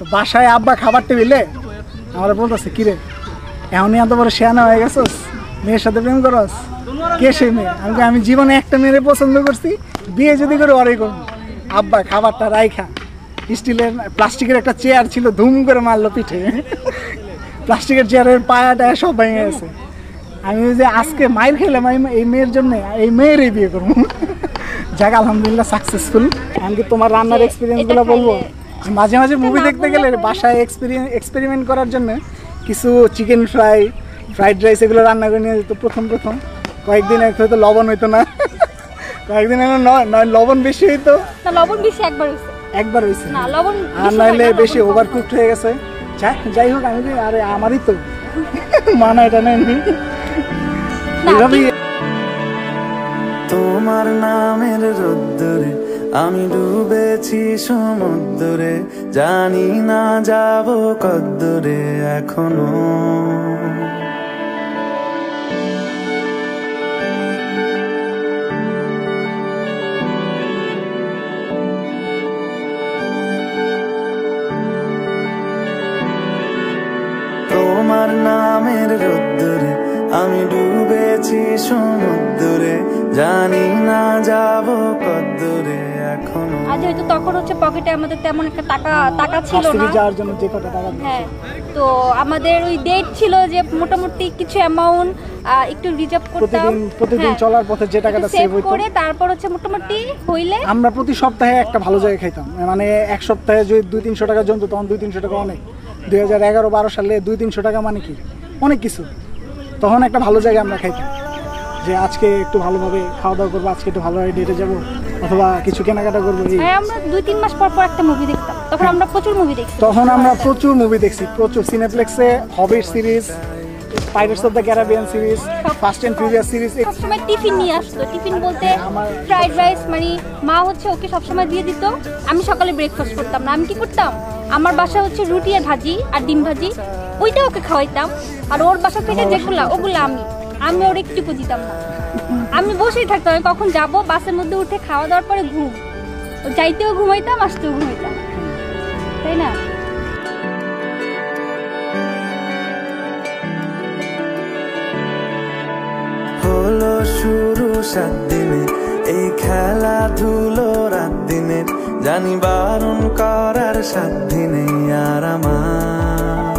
তো বাসায় আব্বা খাবার টেবিলে? আমার বলতেছে কিরে এমনই এত বড় শেয়ানা হয়ে গেছস? মেয়ের সাথে প্রেম করস? কে সেই মেয়ে? আমি আমি জীবনে একটা মেয়েরে পছন্দ করছি বিয়ে যদি করে ওরাই করব আব্বা খাবারটা রাইখা। স্টিলের প্লাস্টিকের একটা চেয়ার ছিল ধুম করে মারলো পিঠে। প্লাস্টিকের চেয়ারের পায়াটা সব ভেঙে গেছে। আমি ওই যে আজকে মাইর খেলাম এই মেয়ের জন্য এই মেয়েরই বিয়ে করব। যাক আলহামদুলিল্লাহ সাকসেসফুল আমি কি তোমার রান্নার এক্সপিরিয়েন্সগুলো বলব? মাঝে মাঝে মুভি দেখতে গেলে বাসায় এক্সপেরিমেন্ট করার জন্য কিছু চিকেন ফ্রাই ফ্রাইড রাইস এগুলো রান্না করে নিয়ে যেত প্রথম প্রথম। কয়েকদিন এক হয়তো লবণ হইতো না। কয়েকদিন এখন নয় নয় লবণ বেশি হইতো। না লবণ বেশি একবার হয়েছে একবার হয়েছে না লবণ আর বেশি নাইলে বেশি ওভার কুকড হয়ে গেছে। যাই যাই হোক আমি আরে আমারই তো। মানা এটা নেই। তোমার নামের রোদ্দুরে আমি ডুবেছি সমুদ্রে জানি না যাব কদ্দরে এখনও। ডুবেছি সমুদ্রে জানি না যাব কদ্দুরে এখনও। আজ হয়তো তখন হচ্ছে পকেটে আমাদের তেমন একটা টাকা টাকা ছিল না। যাওয়ার জন্য যে কটা টাকা হ্যাঁ তো আমাদের ওই ডেট ছিল যে মোটামুটি কিছু অ্যামাউন্ট একটু রিজার্ভ করতাম। প্রতিদিন প্রতিদিন হ্যাঁ, চলার পথে যে টাকাটা সেভ হইতো। করে তারপর হচ্ছে মোটামুটি হইলে আমরা প্রতি সপ্তাহে একটা ভালো জায়গায় খাইতাম। মানে এক সপ্তাহে যদি দুই তিনশো টাকা জমতো তখন দুই তিনশো টাকা অনেক। দুই হাজার এগারো বারো সালে দুই তিনশো টাকা মানে কি? অনেক কিছু। তখন একটা ভালো জায়গায় আমরা খাইতাম। যে আজকে একটু ভালোভাবে খাওয়া দাওয়া করব আজকে একটু ভালোভাবে ডেটে যাব অথবা কিছু কেনাকাটা করব হ্যাঁ আমরা দুই তিন মাস পর পর একটা মুভি দেখতাম। তখন আমরা প্রচুর মুভি দেখছি। তখন আমরা প্রচুর মুভি দেখছি প্রচুর। সিনেপ্লেক্সে Hobbit series pirates of the Caribbean series fast and furious series সবসময় টিফিন নিয়ে আসতো। টিফিন বলতে ফ্রাইড রাইস মানে মা হচ্ছে ওকে সবসময় দিয়ে দিত। আমি সকালে ব্রেকফাস্ট করতাম না। আমি কি করতাম? আমার বাসা হচ্ছে রুটি আর ভাজি আর ডিম ভাজি ওইটা ওকে খাওয়াইতাম। আর ওর বাসা থেকে যেগুলা ওগুলো আমি। আমি ওর একটুকু দিতাম না। আমি বসেই থাকতাম, আমি কখন যাব, বাসের মধ্যে উঠে খাওয়া দাওয়ার পরে ঘুম। যাইতেও ঘুমাইতাম, আসতেও ঘুমাইতাম। তাই না? হলো শুরু সাত দিনে এই খেলাধুলো রাত দিনে জানি বারণ করার সাত দিনে আর আমার।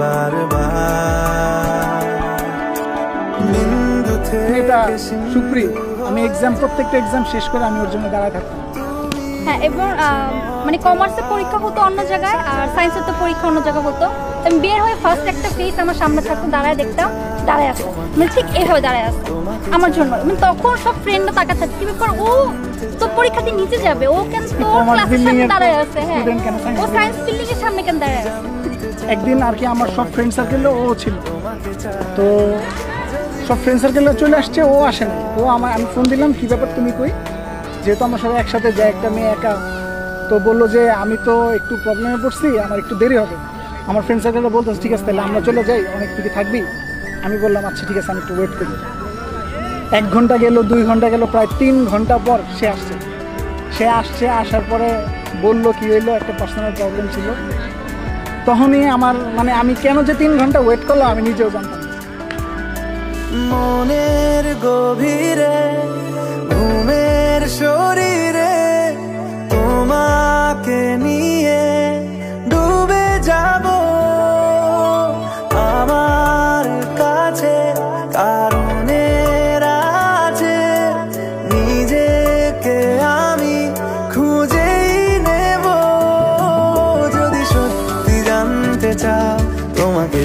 বারবার। সুপ্রিয় আমি এক্সাম প্রত্যেকটা এক্সাম শেষ করে আমি ওর জন্য দাঁড়ায় থাকতাম। হ্যাঁ এবং মানে কমার্সের পরীক্ষা হতো অন্য জায়গায় আর সায়েন্সের তো পরীক্ষা অন্য জায়গায় হতো। আমি বের হয়ে ফার্স্ট একটা ফেস আমার সামনে থাকতো দাঁড়ায় দেখতাম দাঁড়ায় আসতো মানে ঠিক এইভাবে দাঁড়ায় আসতো আমার জন্য। মানে তখন সব ফ্রেন্ডরা তাকা থাকতো কি ব্যাপার ও তো পরীক্ষা দিয়ে নিচে যাবে ও কেন তোর ক্লাসের সামনে দাঁড়ায় আছে? হ্যাঁ ও সায়েন্স বিল্ডিং এর সামনে কেন দাঁড়ায় আছে একদিন আর কি আমার সব ফ্রেন্ড সার্কেলে ও ছিল। তো সব ফ্রেন্ড সার্কেলে চলে আসছে, ও আসে না। ও আমার, আমি ফোন দিলাম, কী ব্যাপার, তুমি কই? যেহেতু আমরা সবাই একসাথে যাই, একটা মেয়ে একা, তো বলল যে, আমি তো একটু প্রবলেমে পড়ছি, আমার একটু দেরি হবে। আমার ফ্রেন্ড সার্কেলে বলতো ঠিক আছে, তাহলে আমরা চলে যাই, অনেক থেকে থাকবি? আমি বললাম আচ্ছা ঠিক আছে, আমি একটু ওয়েট করি। এক ঘণ্টা গেল, দুই ঘণ্টা গেল, প্রায় তিন ঘণ্টা পর সে আসছে। সে আসছে, আসার পরে বলল কি হইল, একটা পার্সোনাল প্রবলেম ছিল। তখনই আমার মানে আমি কেন যে তিন ঘণ্টা ওয়েট করল, আমি নিজেও জানতাম মনের গভীরে ঘুমের শরীরে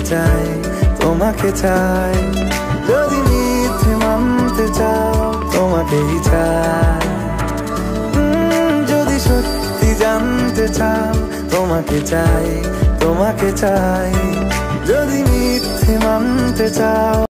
চাই, তোমাকে চাই। যদি মিথ্যে মানতে চাও, তোমাকেই চাই। যদি সত্যি জানতে চাও, তোমাকে চাই তোমাকে চাই। যদি মিথ্যে মানতে চাও